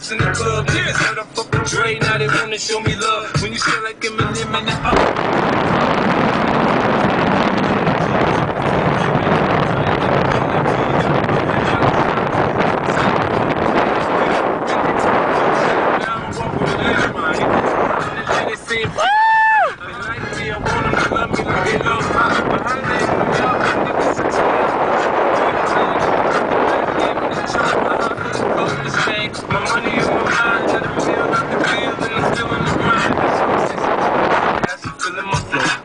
shots in the club. Niggas heard I fuck with Dre, now they wanna show me love. When you feel like Eminem in the up.